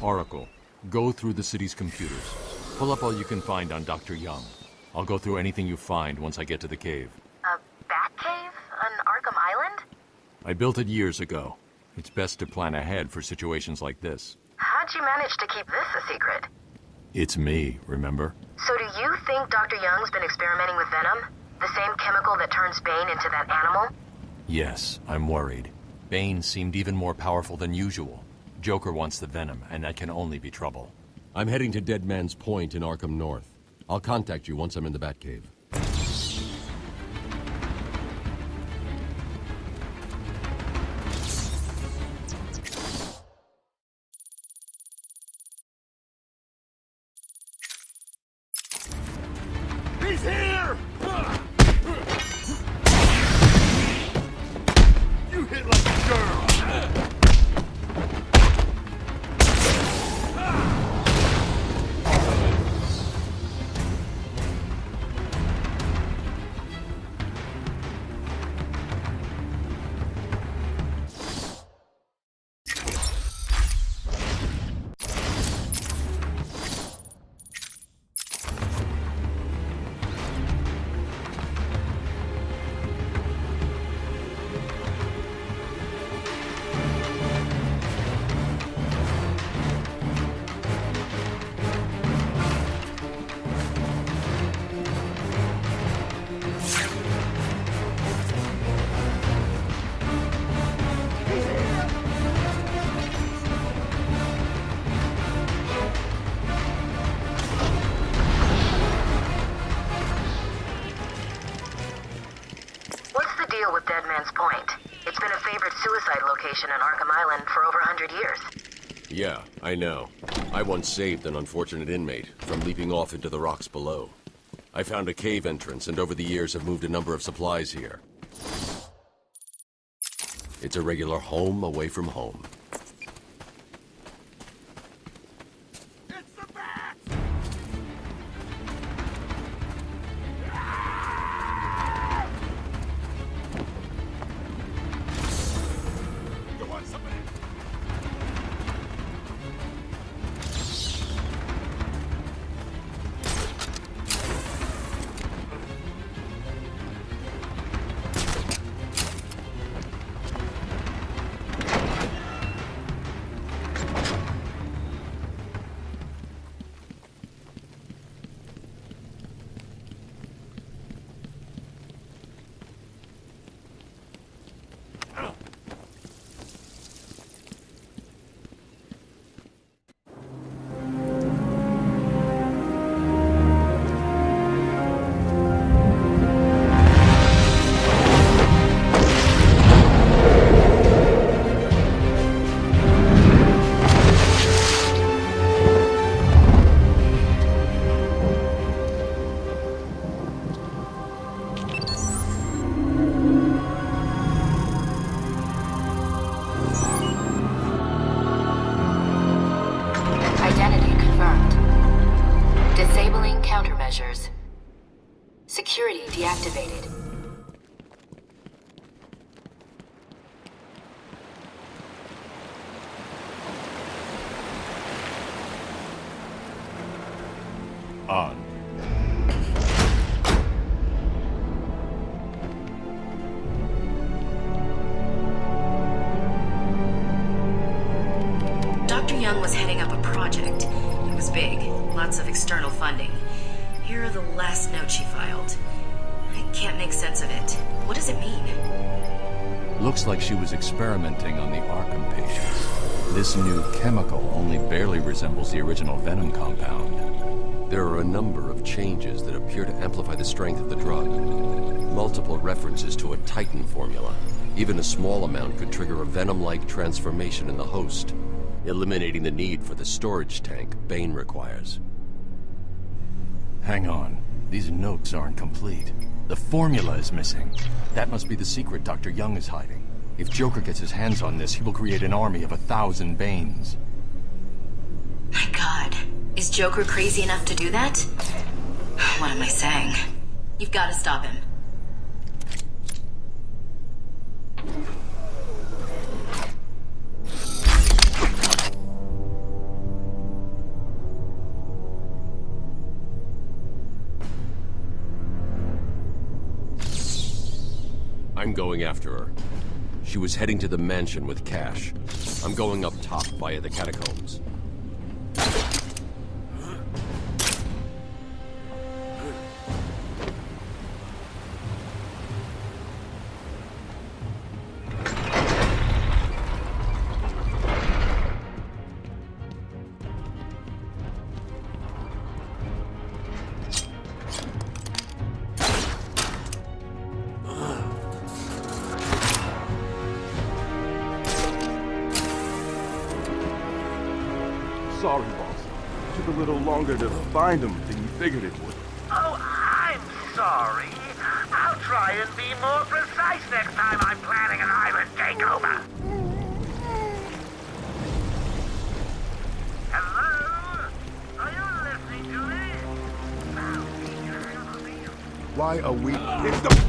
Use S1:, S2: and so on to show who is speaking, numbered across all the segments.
S1: Oracle, go through the city's computers. Pull up all you can find on Dr. Young. I'll go through anything you find once I get to the cave.
S2: A bat cave on Arkham Island?
S1: I built it years ago. It's best to plan ahead for situations like this.
S2: How'd you manage to keep this a secret?
S1: It's me, remember?
S2: So do you think Dr. Young's been experimenting with venom? The same chemical that turns Bane into that animal?
S1: Yes, I'm worried. Bane seemed even more powerful than usual. Joker wants the venom, and that can only be trouble.
S3: I'm heading to Dead Man's Point in Arkham North. I'll contact you once I'm in the Batcave.
S2: Location on Arkham Island for over a hundred years.
S3: Yeah, I know. I once saved an unfortunate inmate from leaping off into the rocks below. I found a cave entrance and over the years have moved a number of supplies here. It's a regular home away from home.
S1: Resembles the original venom compound.
S3: There are a number of changes that appear to amplify the strength of the drug. Multiple references to a Titan formula. Even a small amount could trigger a venom-like transformation in the host, eliminating the need for the storage tank Bane requires.
S1: Hang on. These notes aren't complete. The formula is missing. That must be the secret Dr. Young is hiding. If Joker gets his hands on this, he will create an army of a thousand Banes.
S4: My god, is Joker crazy enough to do that? What am I saying? You've got to stop him.
S3: I'm going after her. She was heading to the mansion with Cash. I'm going up top via the catacombs.
S5: Little longer to find him than you figured it would.
S6: Oh, I'm sorry. I'll try and be more precise next time I'm planning an island takeover. Hello? Are you listening to me?
S5: Why are we... It's the...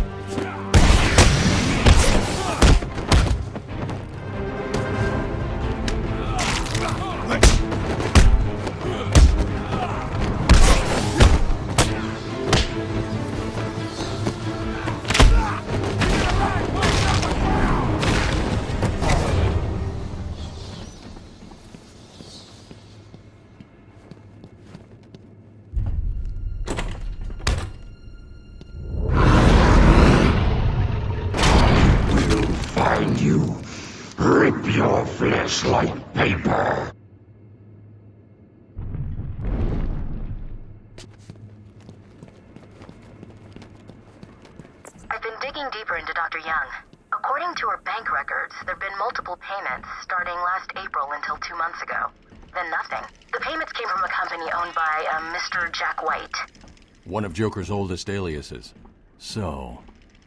S1: One of Joker's oldest aliases. So,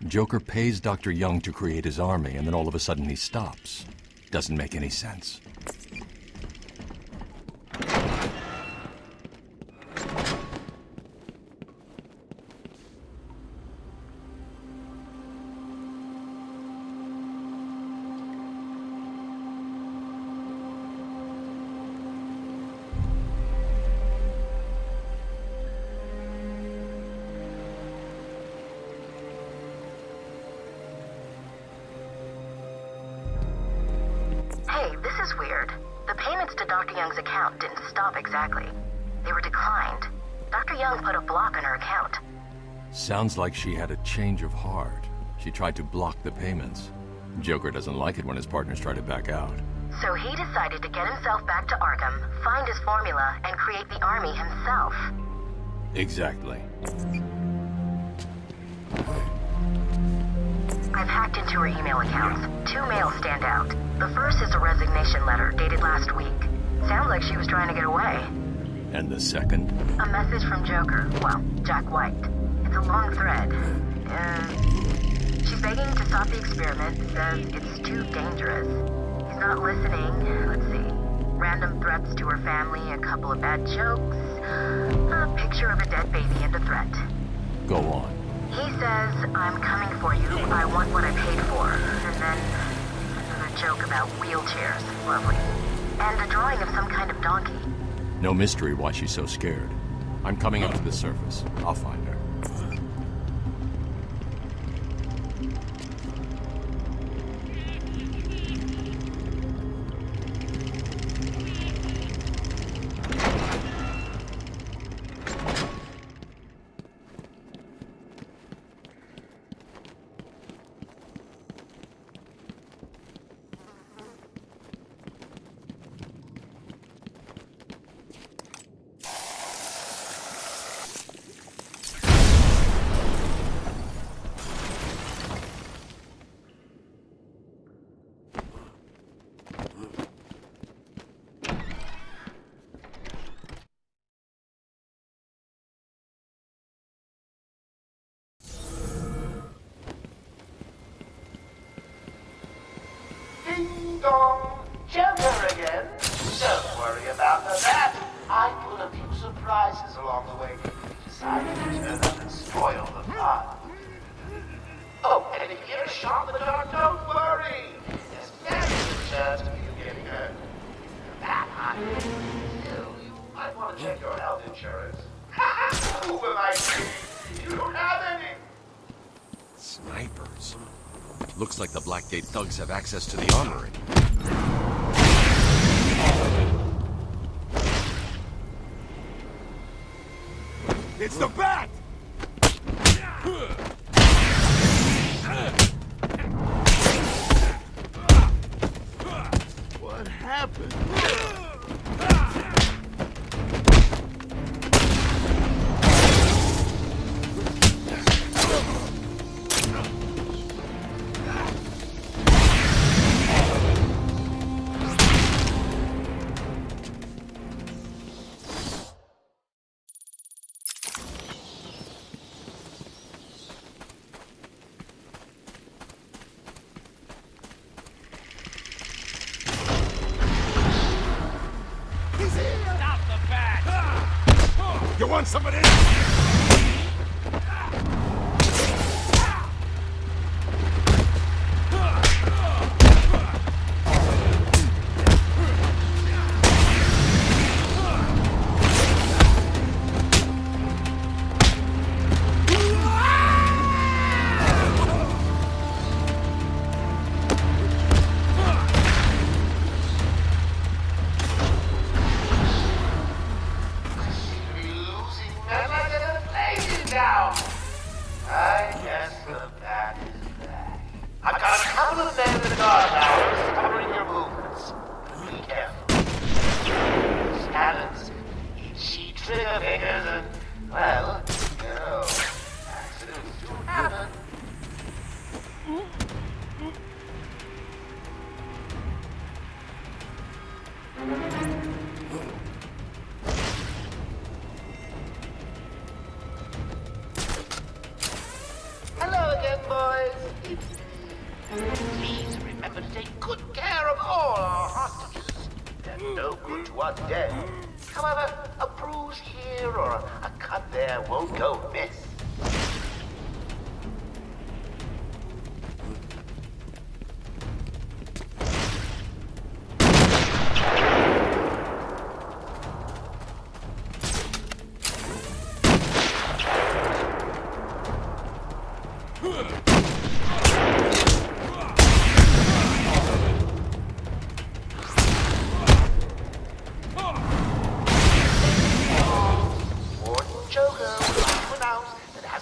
S1: Joker pays Dr. Young to create his army, and then all of a sudden he stops. Doesn't make any sense.
S2: Is weird. The payments to Dr. Young's account didn't stop exactly. They were declined. Dr. Young put a block on her account.
S1: Sounds like she had a change of heart. She tried to block the payments. Joker doesn't like it when his partners try to back out.
S2: So he decided to get himself back to Arkham, find his formula, and create the army himself.
S1: Exactly.
S2: I've hacked into her email accounts. Two mails stand out. The first is a resignation letter dated last week. Sounds like she was trying to get away.
S1: And the second?
S2: A message from Joker. Well, Jack White. It's a long thread. Uh, she's begging to stop the experiment, says it's too dangerous. He's not listening. Let's see. Random threats to her family, a couple of bad jokes, a picture of a dead baby, and a threat.
S1: Go on.
S2: He says, I'm coming for you. I want what I paid for. And then another joke about wheelchairs. Lovely. And a drawing of some kind of donkey.
S1: No mystery why she's so scared. I'm coming up to the surface. I'll find
S6: dong! Joker again? Don't worry about that. I put a few surprises along the way. Decided to turn up and spoil the fun. Oh, and if you get a shot in the dark, don't worry. There's good chance of you getting hurt. That high. Still, you might want to check your health insurance. Who am I kidding? You don't have any.
S3: Snipers. Looks like the Blackgate thugs have access to the armory.
S6: It's the bat! What happened?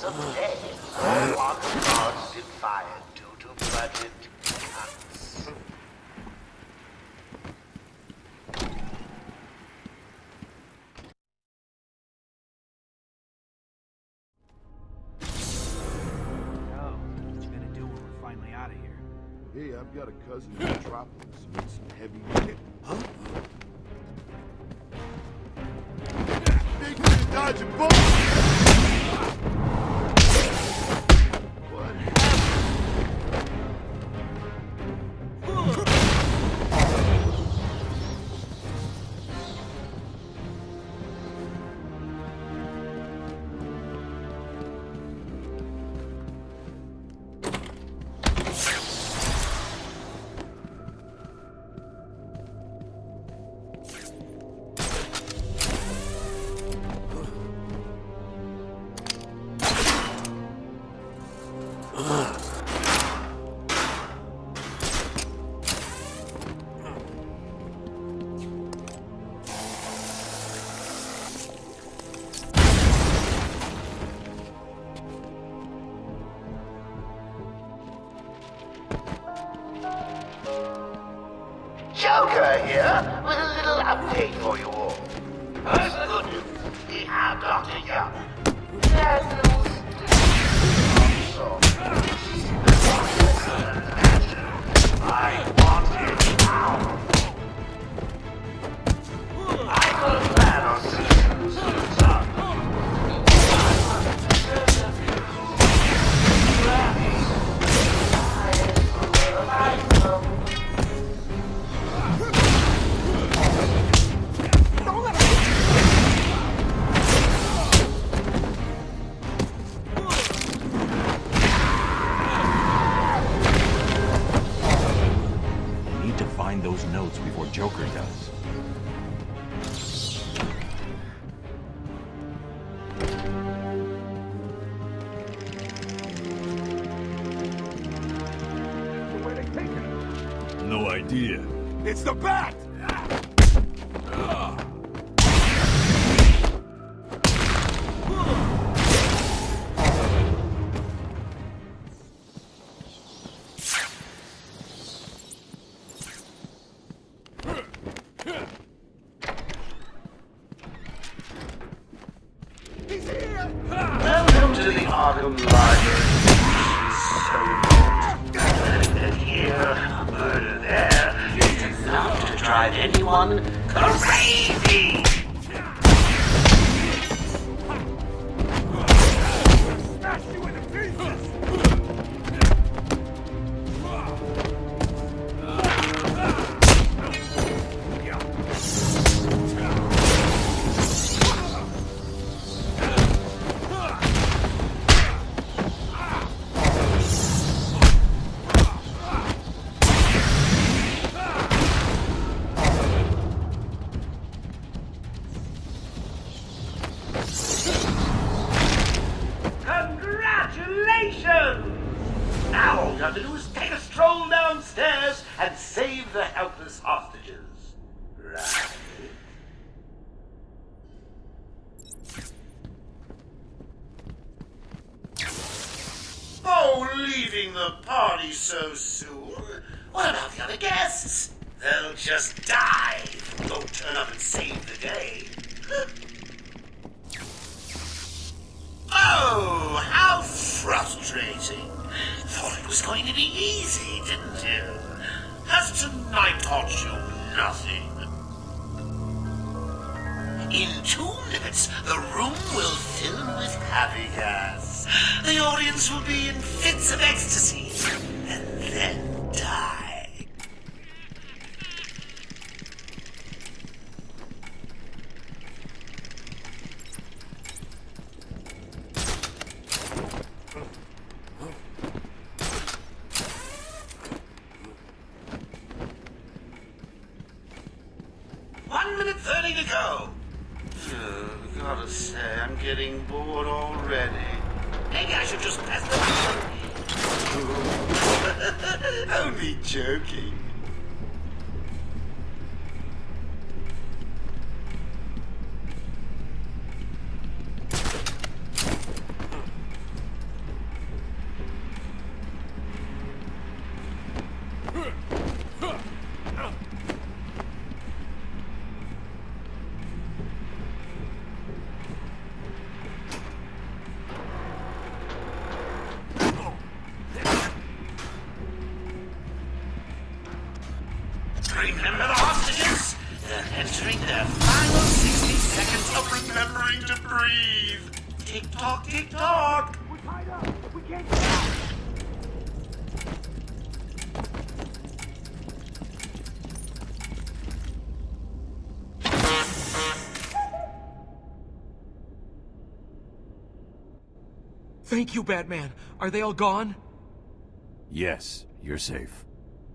S7: as due to budget cuts.
S8: So, gonna do when we're finally out of here?
S9: Hey, I've got a cousin in Metropolis who needs some heavy
S1: Ugh. find those
S6: notes before Joker does. Happy gas. The audience will be in fits of ecstasy Remember the hostages? They're entering their final 60 seconds of remembering to breathe. Tick tock, tick tock.
S9: We're tied up! We can't get out!
S10: Thank you, Batman. Are they all gone?
S1: Yes, you're safe.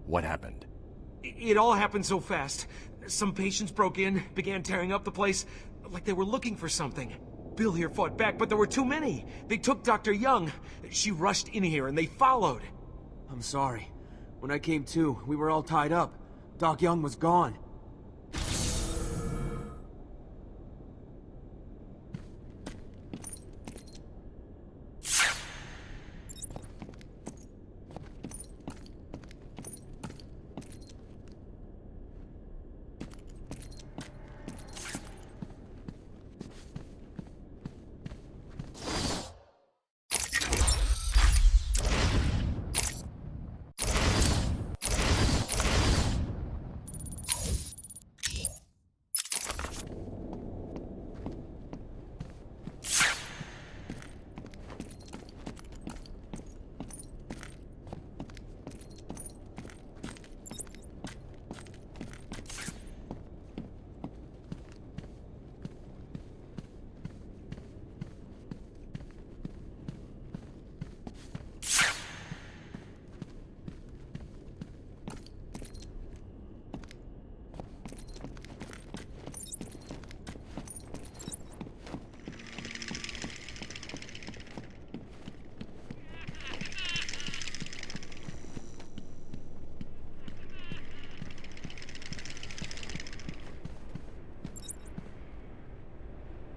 S1: What happened?
S10: It all happened so fast. Some patients broke in, began tearing up the place, like they were looking for something. Bill here fought back, but there were too many. They took Dr. Young. She rushed in here and they followed.
S8: I'm sorry. When I came to, we were all tied up. Doc Young was gone.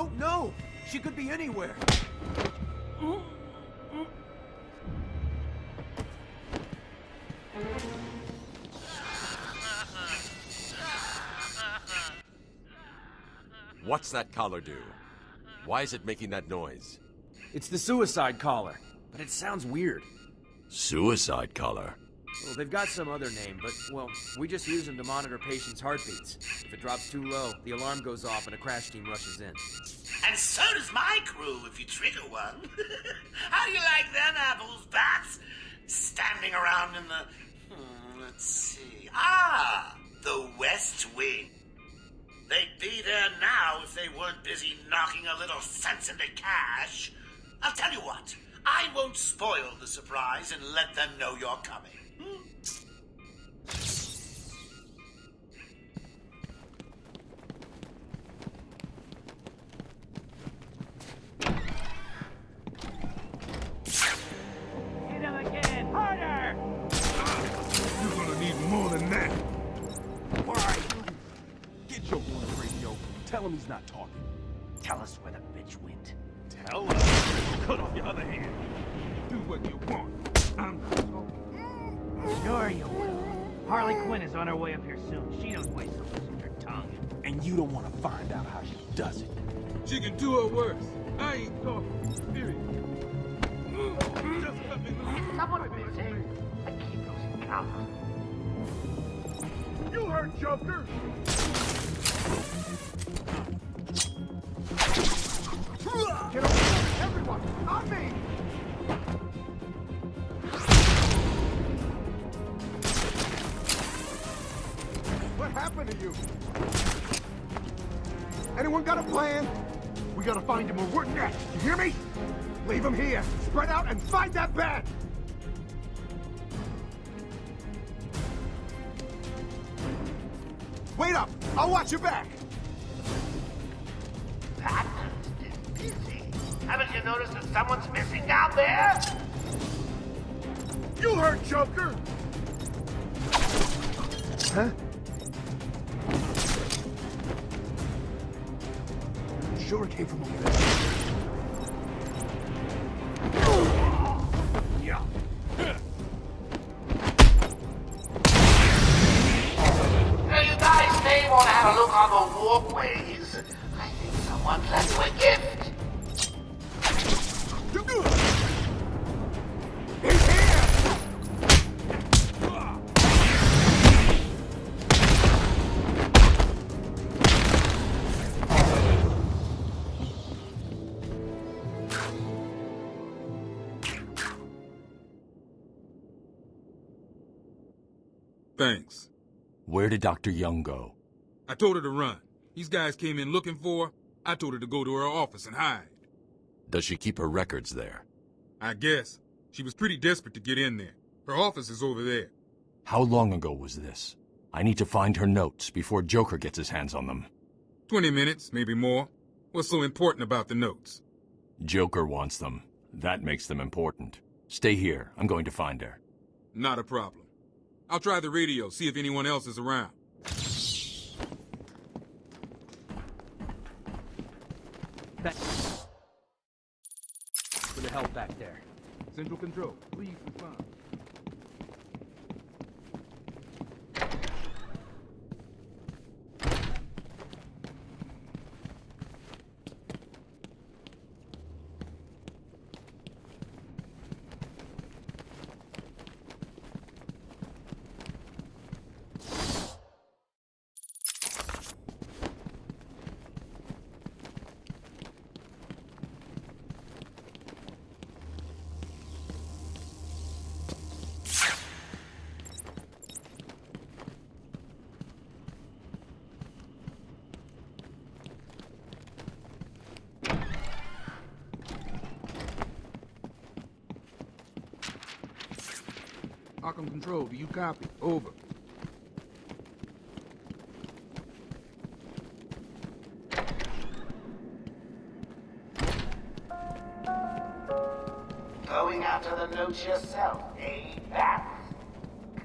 S8: don't know. She could be anywhere.
S3: What's that collar do? Why is it making that noise?
S8: It's the suicide collar, but it sounds weird.
S1: Suicide collar.
S8: Well, they've got some other name, but, well, we just use them to monitor patients' heartbeats. If it drops too low, the alarm goes off and a crash team rushes in.
S6: And so does my crew if you trigger one. How do you like them apples, bats? Standing around in the. Hmm, let's see. Ah! The West Wing. They'd be there now if they weren't busy knocking a little sense into cash. I'll tell you what. I won't spoil the surprise and let them know you're coming.
S9: ピッ! Happened to you? Anyone got a plan? We gotta find him or we're next. You hear me? Leave him here. Spread out and find that bag. Wait up! I'll watch your back.
S6: Patton's busy. Haven't you noticed that someone's missing down there?
S9: You heard Joker! Huh? Sure it came from over there.
S11: Thanks.
S1: Where did Dr. Young go?
S11: I told her to run. These guys came in looking for her. I told her to go to her office and hide.
S3: Does she keep her records there?
S11: I guess. She was pretty desperate to get in there. Her office is over there.
S1: How long ago was this? I need to find her notes before Joker gets his hands on them.
S11: Twenty minutes, maybe more. What's so important about the notes?
S1: Joker wants them. That makes them important. Stay here. I'm going to find her.
S11: Not a problem. I'll try the radio, see if anyone else is around.
S8: For the help back there.
S11: Central Control, please respond. Arkham Control, do you copy? Over.
S6: Going after the notes yourself, eh, Bats?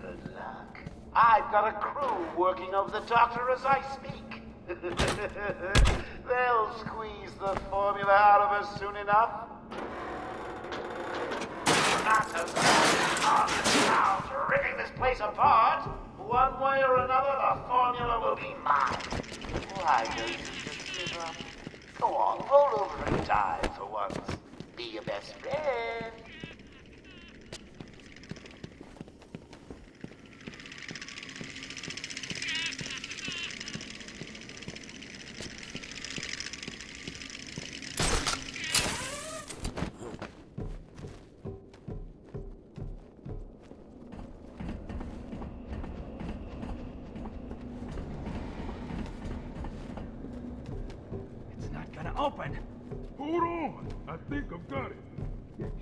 S6: Good luck. I've got a crew working over the doctor as I speak. They'll squeeze the formula out of us soon enough. Not apart. One way or another, the formula will be mine. Why don't you just give up? Go on, roll over and die for once. Be your best friend.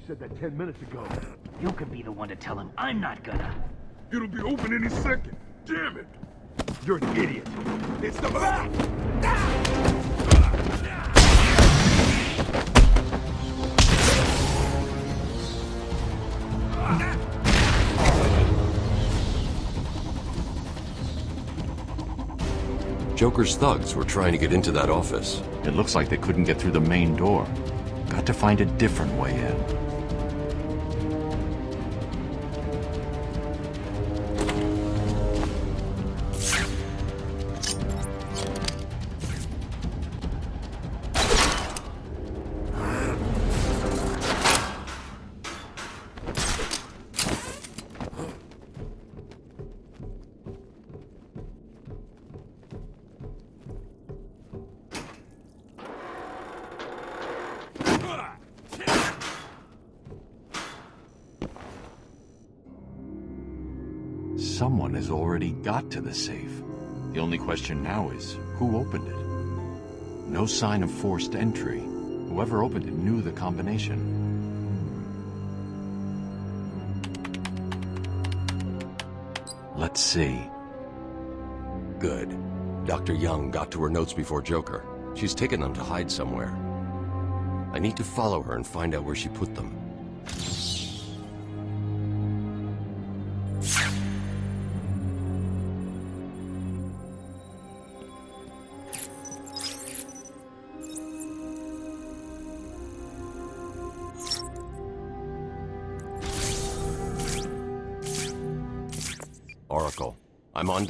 S5: Said that ten minutes ago.
S12: You could be the one to tell him I'm not gonna.
S11: It'll be open any second. Damn it.
S5: You're an idiot.
S11: It's the back!
S3: Joker's thugs were trying to get into that office.
S1: It looks like they couldn't get through the main door. Got to find a different way in. Question now is, who opened it? No sign of forced entry. Whoever opened it knew the combination. Let's see.
S3: Good. Dr. Young got to her notes before Joker. She's taken them to hide somewhere. I need to follow her and find out where she put them.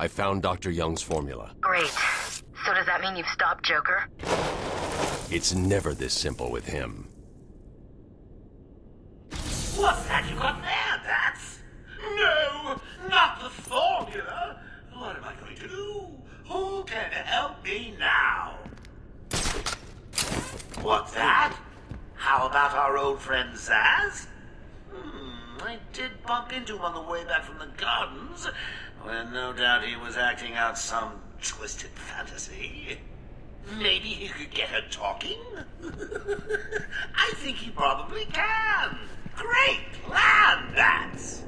S3: I found Dr. Young's formula.
S2: Great. So does that mean you've stopped Joker?
S3: It's never this simple with him.
S6: What's that you got there, Bats? No, not the formula. What am I going to do? Who can help me now? What's that? How about our old friend Zsasz? Hmm, I did bump into him on the way back from the gardens, when no doubt he was acting out some twisted fantasy. Maybe he could get her talking? I think he probably can. Great plan, Bats!